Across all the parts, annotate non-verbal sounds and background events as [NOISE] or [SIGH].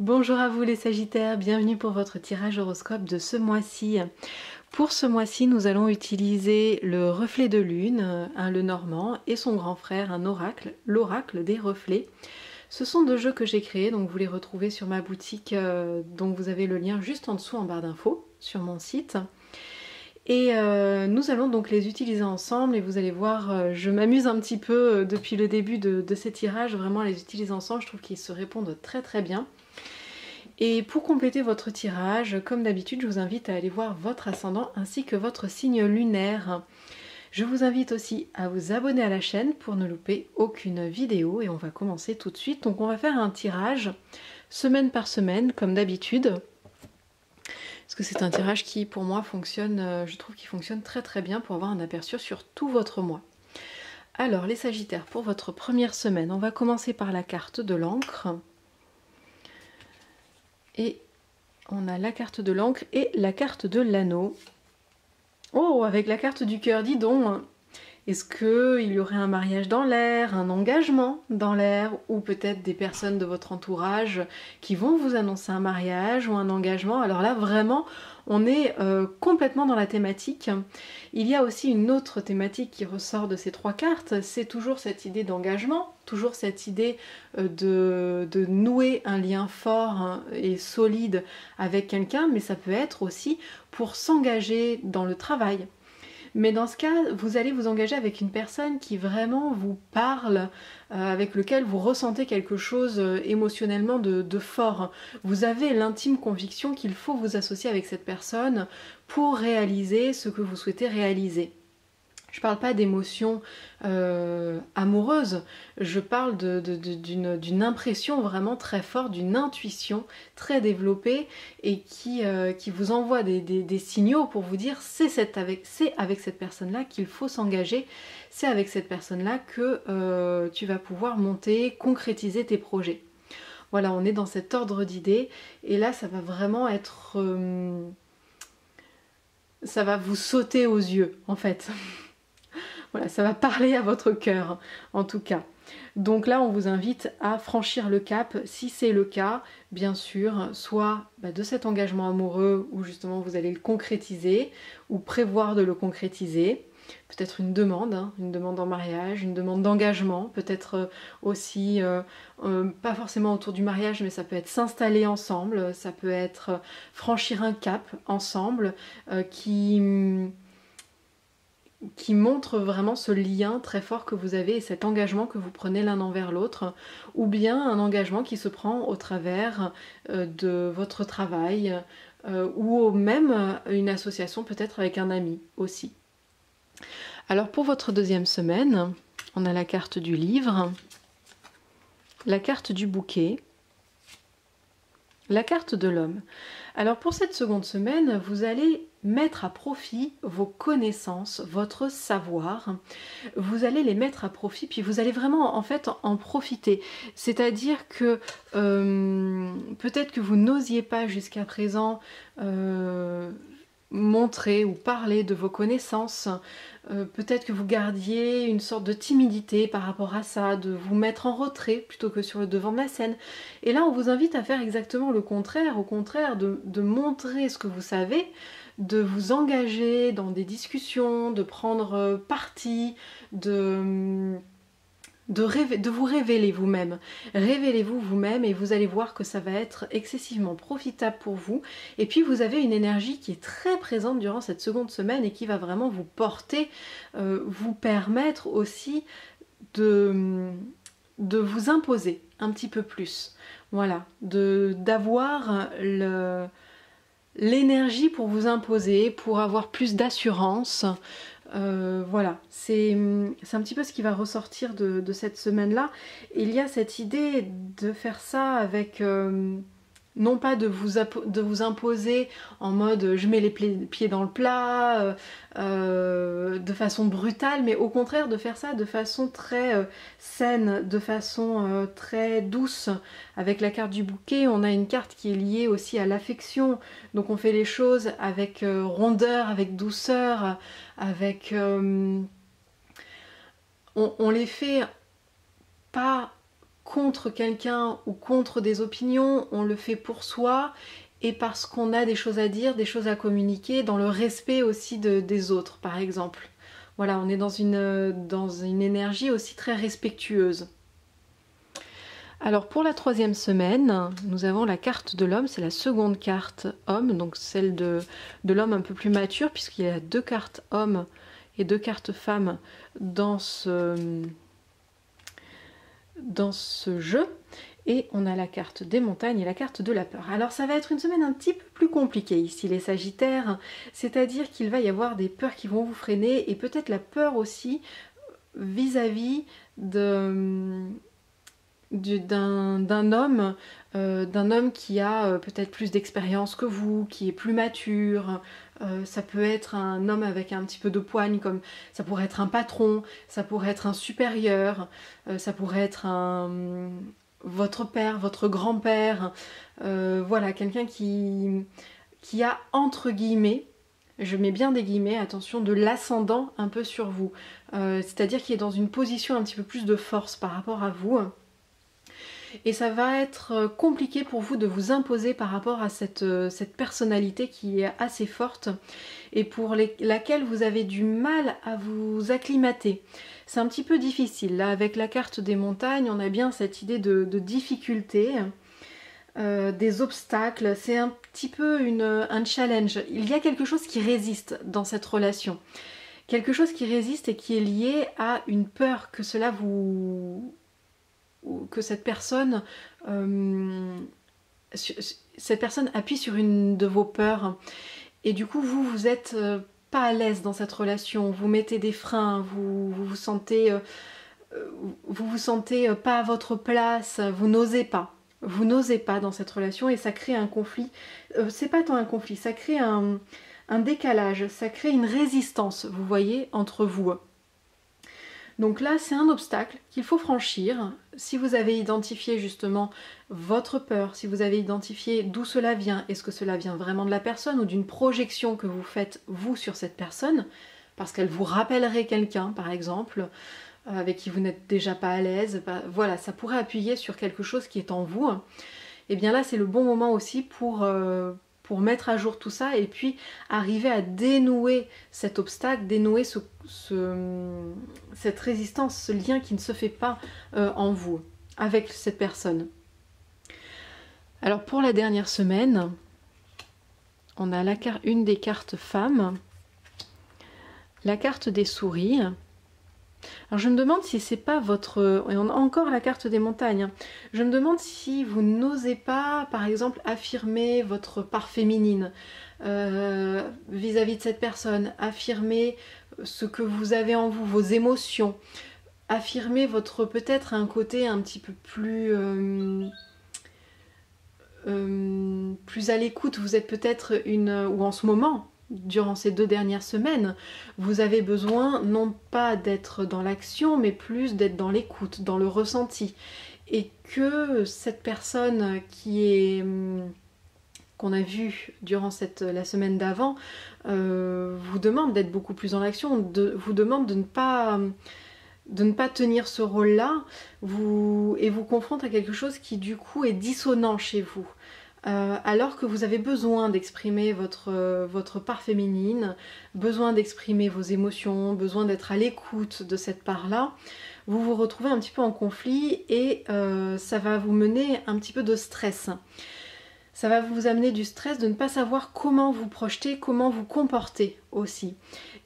Bonjour à vous les Sagittaires, bienvenue pour votre tirage horoscope de ce mois-ci. Pour ce mois-ci, nous allons utiliser le reflet de lune, un le normand, et son grand frère, un oracle, l'oracle des reflets. Ce sont deux jeux que j'ai créés, donc vous les retrouvez sur ma boutique, euh, dont vous avez le lien juste en dessous en barre d'infos sur mon site. Et euh, nous allons donc les utiliser ensemble et vous allez voir, euh, je m'amuse un petit peu depuis le début de, de, ces tirages, vraiment les utiliser ensemble, je trouve qu'ils se répondent très très bien. Et pour compléter votre tirage, comme d'habitude, je vous invite à aller voir votre ascendant ainsi que votre signe lunaire. Je vous invite aussi à vous abonner à la chaîne pour ne louper aucune vidéo et on va commencer tout de suite. Donc on va faire un tirage semaine par semaine comme d'habitude. Parce que c'est un tirage qui pour moi fonctionne, euh, je trouve qu'il fonctionne très très bien pour avoir un aperçu sur tout votre mois. Alors les Sagittaires, pour votre première semaine, on va commencer par la carte de l'encre. Et on a la carte de l'encre et la carte de l'anneau. Oh, avec la carte du cœur, dis donc Est-ce qu'il y aurait un mariage dans l'air, un engagement dans l'air, ou peut-être des personnes de votre entourage qui vont vous annoncer un mariage ou un engagement? Alors là, vraiment, on est euh, complètement dans la thématique. Il y a aussi une autre thématique qui ressort de ces trois cartes, c'est toujours cette idée d'engagement, toujours cette idée euh, de, nouer un lien fort hein, et solide avec quelqu'un, mais ça peut être aussi pour s'engager dans le travail, mais dans ce cas, vous allez vous engager avec une personne qui vraiment vous parle, euh, avec lequel vous ressentez quelque chose euh, émotionnellement de, fort. Vous avez l'intime conviction qu'il faut vous associer avec cette personne pour réaliser ce que vous souhaitez réaliser. Je parle pas d'émotions euh, amoureuses, je parle d'une impression vraiment très forte, d'une intuition très développée et qui, euh, qui vous envoie des, signaux pour vous dire c'est avec, avec cette personne-là qu'il faut s'engager, c'est avec cette personne-là que euh, tu vas pouvoir monter, concrétiser tes projets. Voilà, on est dans cet ordre d'idées et là ça va vraiment être... ça va vous sauter aux yeux en fait. [LAUGHS] Voilà, ça va parler à votre cœur en tout cas. Donc là, on vous invite à franchir le cap, si c'est le cas, bien sûr, soit bah, de cet engagement amoureux où justement vous allez le concrétiser ou prévoir de le concrétiser. Peut-être une demande, hein, une demande en mariage, une demande d'engagement, peut-être euh, aussi, euh, euh, pas forcément autour du mariage, mais ça peut être s'installer ensemble, ça peut être franchir un cap ensemble qui qui montre vraiment ce lien très fort que vous avez et cet engagement que vous prenez l'un envers l'autre, ou bien un engagement qui se prend au travers euh, de votre travail, euh, ou même une association peut-être avec un ami aussi. Alors pour votre deuxième semaine, on a la carte du livre, la carte du bouquet, la carte de l'homme. Alors pour cette seconde semaine, vous allez mettre à profit vos connaissances, votre savoir. Vous allez les mettre à profit, puis vous allez vraiment en fait en profiter. C'est-à-dire que euh, peut-être que vous n'osiez pas jusqu'à présent euh, montrer ou parler de vos connaissances. Euh, peut-être que vous gardiez une sorte de timidité par rapport à ça, de vous mettre en retrait plutôt que sur le devant de la scène. Et là, on vous invite à faire exactement le contraire, au contraire, de, de montrer ce que vous savez, de vous engager dans des discussions, de prendre parti, de de, vous révéler vous-même. Révélez-vous vous-même et vous allez voir que ça va être excessivement profitable pour vous. Et puis vous avez une énergie qui est très présente durant cette seconde semaine et qui va vraiment vous porter, euh, vous permettre aussi de, de vous imposer un petit peu plus. Voilà, d'avoir l'énergie pour vous imposer, pour avoir plus d'assurance, euh, voilà, c'est un petit peu ce qui va ressortir de, cette semaine-là. Il y a cette idée de faire ça avec... Euh, non pas de vous, de vous imposer en mode je mets les pieds dans le plat, euh, euh, de façon brutale, mais au contraire de faire ça de façon très euh, saine, de façon très douce. Avec la carte du bouquet, on a une carte qui est liée aussi à l'affection, donc on fait les choses avec rondeur, avec douceur, avec... on les fait pas contre quelqu'un ou contre des opinions, on le fait pour soi et parce qu'on a des choses à dire, des choses à communiquer, dans le respect aussi des autres, par exemple. Voilà, on est dans une, dans une énergie aussi très respectueuse. Alors pour la troisième semaine, nous avons la carte de l'homme, c'est la seconde carte homme, donc celle de, de l'homme un peu plus mature, puisqu'il y a deux cartes homme et deux cartes femme dans ce, dans ce jeu. Et on a la carte des montagnes et la carte de la peur. Alors ça va être une semaine un petit peu plus compliquée ici les Sagittaires, c'est-à-dire qu'il va y avoir des peurs qui vont vous freiner et peut-être la peur aussi vis-à-vis d'un homme, euh, d'un homme qui a euh, peut-être plus d'expérience que vous, qui est plus mature. Euh, ça peut être un homme avec un petit peu de poigne, comme ça pourrait être un patron, ça pourrait être un supérieur, ça pourrait être un, votre père, votre grand-père, euh, voilà, quelqu'un qui, qui a entre guillemets, je mets bien des guillemets, attention, de l'ascendant un peu sur vous. Euh, c'est-à-dire qu'il est dans une position un petit peu plus de force par rapport à vous. Et ça va être compliqué pour vous de vous imposer par rapport à cette, cette personnalité qui est assez forte et pour laquelle vous avez du mal à vous acclimater. C'est un petit peu difficile. Là, avec la carte des montagnes, on a bien cette idée de, difficulté, euh, des obstacles. C'est un petit peu un challenge. Il y a quelque chose qui résiste dans cette relation. Quelque chose qui résiste et qui est lié à une peur que cela vous... que cette personne... Euh, cette personne appuie sur une de vos peurs. Et du coup, vous, vous êtes euh, pas à l'aise dans cette relation, vous mettez des freins, vous vous, sentez euh, vous vous sentez pas à votre place, vous n'osez pas. Vous n'osez pas dans cette relation et ça crée un conflit. C'est pas tant un conflit, ça crée un décalage, ça crée une résistance, vous voyez, entre vous. Donc là, c'est un obstacle qu'il faut franchir. Si vous avez identifié justement votre peur, si vous avez identifié d'où cela vient, est-ce que cela vient vraiment de la personne ou d'une projection que vous faites vous sur cette personne, parce qu'elle vous rappellerait quelqu'un par exemple, euh, avec qui vous n'êtes déjà pas à l'aise, bah, voilà, ça pourrait appuyer sur quelque chose qui est en vous. Et eh bien là, c'est le bon moment aussi pour, euh, pour mettre à jour tout ça et puis arriver à dénouer cet obstacle, dénouer ce, cette résistance, ce lien qui ne se fait pas euh, en vous avec cette personne. Alors pour la dernière semaine, on a la une des cartes femmes, la carte des souris, alors je me demande si c'est pas votre... Et on a encore la carte des montagnes. Hein. Je me demande si vous n'osez pas, par exemple, affirmer votre part féminine euh, vis-à-vis de cette personne, affirmer ce que vous avez en vous, vos émotions, affirmer votre peut-être un côté un petit peu plus... Euh, euh, plus à l'écoute, vous êtes peut-être une... ou en ce moment, durant ces deux dernières semaines, vous avez besoin non pas d'être dans l'action, mais plus d'être dans l'écoute, dans le ressenti. Et que cette personne qui est hum, qu'on a vu durant cette, la semaine d'avant euh, vous demande d'être beaucoup plus dans l'action, de, vous demande de ne pas de ne pas tenir ce rôle-là vous, et vous confronte à quelque chose qui du coup est dissonant chez vous. Euh, alors que vous avez besoin d'exprimer votre, votre part féminine, besoin d'exprimer vos émotions, besoin d'être à l'écoute de cette part-là, vous vous retrouvez un petit peu en conflit et euh, ça va vous mener un petit peu de stress. Ça va vous amener du stress de ne pas savoir comment vous projeter, comment vous comporter aussi.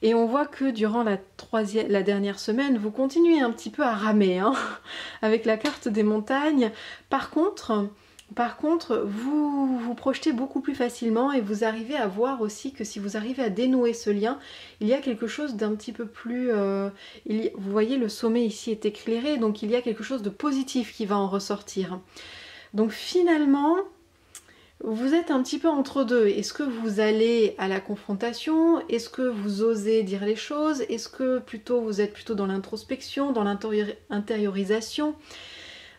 Et on voit que durant la, troisième, la dernière semaine, vous continuez un petit peu à ramer hein, [LAUGHS] avec la carte des montagnes. Par contre, par contre, vous vous projetez beaucoup plus facilement et vous arrivez à voir aussi que si vous arrivez à dénouer ce lien, il y a quelque chose d'un petit peu plus... Euh, vous voyez, le sommet ici est éclairé, donc il y a quelque chose de positif qui va en ressortir. Donc finalement, vous êtes un petit peu entre deux. Est-ce que vous allez à la confrontation? Est-ce que vous osez dire les choses? Est-ce que plutôt vous êtes plutôt dans l'introspection, dans l'intériorisation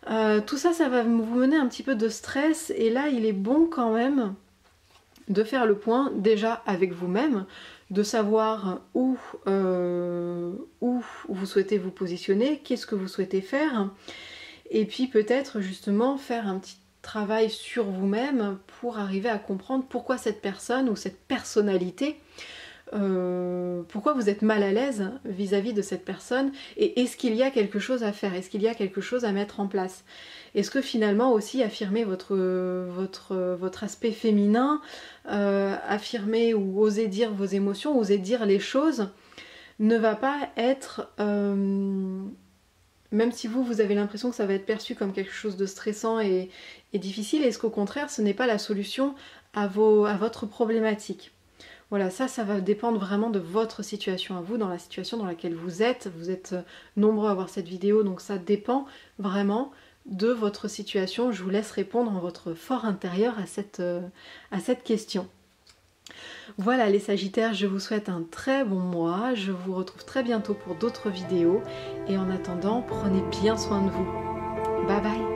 euh, tout ça, ça va vous mener un petit peu de stress et là, il est bon quand même de faire le point déjà avec vous-même, de savoir où, euh, où vous souhaitez vous positionner, qu'est-ce que vous souhaitez faire Et puis peut-être justement faire un petit travail sur vous-même pour arriver à comprendre pourquoi cette personne ou cette personnalité euh, pourquoi vous êtes mal à l'aise vis-à-vis de cette personne et est-ce qu'il y a quelque chose à faire? Est-ce qu'il y a quelque chose à mettre en place? Est-ce que finalement aussi affirmer votre, votre, votre aspect féminin, euh, affirmer ou oser dire vos émotions, oser dire les choses, ne va pas être... Euh, même si vous, vous avez l'impression que ça va être perçu comme quelque chose de stressant et, et difficile, est-ce qu'au contraire, ce n'est pas la solution à, vos, à votre problématique? Voilà, ça, ça va dépendre vraiment de votre situation à vous, dans la situation dans laquelle vous êtes. Vous êtes euh, nombreux à voir cette vidéo, donc ça dépend vraiment de votre situation. Je vous laisse répondre en votre fort intérieur à cette, euh, à cette question. Voilà les Sagittaires, je vous souhaite un très bon mois. Je vous retrouve très bientôt pour d'autres vidéos. Et en attendant, prenez bien soin de vous. Bye bye